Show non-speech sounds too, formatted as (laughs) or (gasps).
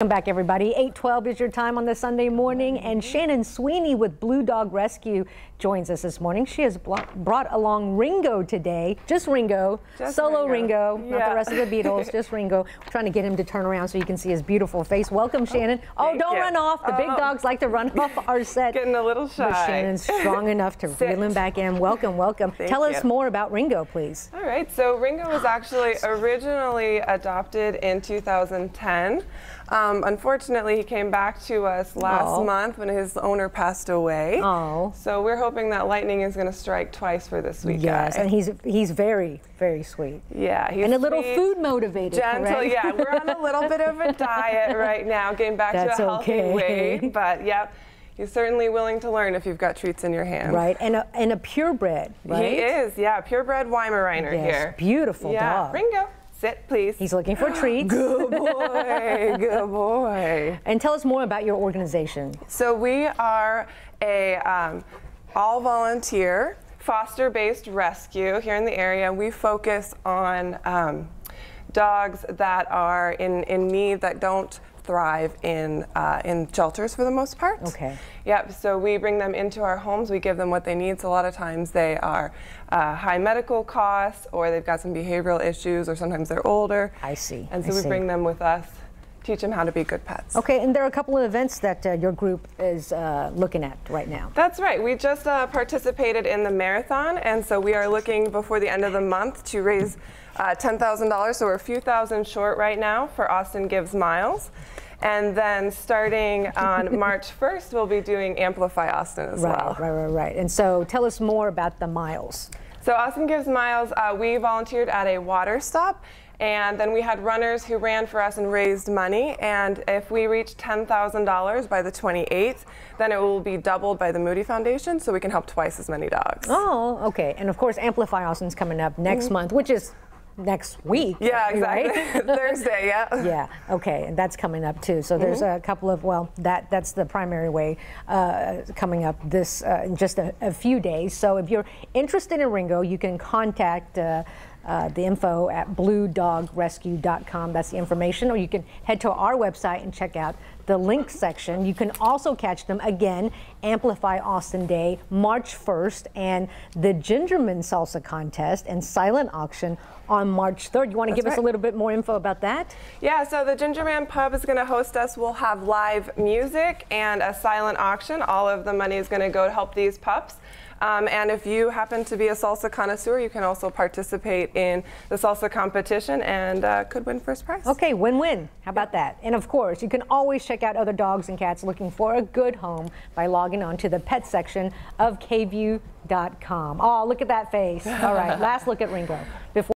Welcome back, everybody. 812 is your time on the Sunday morning, and Shannon Sweeney with Blue Dog Rescue joins us this morning. She has brought along Ringo today. Just Ringo. Just Solo Ringo. Ringo. Yeah. Not the rest of the Beatles, (laughs) just Ringo. We're trying to get him to turn around so you can see his beautiful face. Welcome, Shannon. Oh, don't you. run off. The big oh. dogs like to run (laughs) off our set. Getting a little shy. But Shannon's (laughs) strong enough to reel him back in. Welcome, welcome. Tell you. us more about Ringo, please. All right. So Ringo was (gasps) actually originally adopted in 2010. Um, Um, unfortunately, he came back to us last oh. month when his owner passed away. Oh. So we're hoping that lightning is going to strike twice for this week. Yes, guy. and he's he's very very sweet. Yeah, he's and a little food motivated. Gentle, correct? yeah. We're on a little bit of a (laughs) diet right now, getting back That's to a healthy okay. weight. But yep. He's certainly willing to learn if you've got treats in your hand. Right, and a, and a purebred, right? He is, yeah, purebred Weimaraner yes, here. beautiful yeah. dog. Ringo. Sit, please. He's looking for (gasps) treats. good boy, (laughs) good boy. And tell us more about your organization. So we are a um, all volunteer foster-based rescue here in the area. We focus on um, dogs that are in, in need that don't thrive in uh, in shelters for the most part. Okay. Yep. So we bring them into our homes. We give them what they need. So a lot of times they are uh, high medical costs, or they've got some behavioral issues, or sometimes they're older. I see. And so I we see. bring them with us teach them how to be good pets. Okay, and there are a couple of events that uh, your group is uh, looking at right now. That's right. We just uh, participated in the marathon, and so we are looking before the end of the month to raise uh, $10,000. So we're a few thousand short right now for Austin Gives Miles. And then starting on (laughs) March 1st, we'll be doing Amplify Austin as right, well. Right, right, right. And so tell us more about the miles. So Austin Gives Miles, uh, we volunteered at a water stop and then we had runners who ran for us and raised money. And if we reach $10,000 by the 28th, then it will be doubled by the Moody Foundation, so we can help twice as many dogs. Oh, okay. And of course, Amplify Austin's coming up next mm -hmm. month, which is next week. Yeah, exactly. Right? (laughs) Thursday, yeah. Yeah, okay, and that's coming up too. So there's mm -hmm. a couple of, well, that that's the primary way uh, coming up this uh, in just a, a, few days. So if you're interested in Ringo, you can contact uh, uh, the info at bluedogrescue.com. That's the information. Or you can head to our website and check out the link section. You can also catch them again, Amplify Austin Day, March 1st, and the Gingerman Salsa Contest and Silent Auction on March 3rd. You want to give right. us a little bit more info about that? Yeah, so the Gingerman Pub is going to host us. We'll have live music and a silent auction. All of the money is going to go to help these pups. Um, and if you happen to be a salsa connoisseur, you can also participate in the salsa competition and uh, could win first prize. Okay, win-win. How about that? And of course, you can always check out other dogs and cats looking for a good home by logging on to the pet section of kvue.com. Oh, look at that face. All right, (laughs) last look at Ringo. Before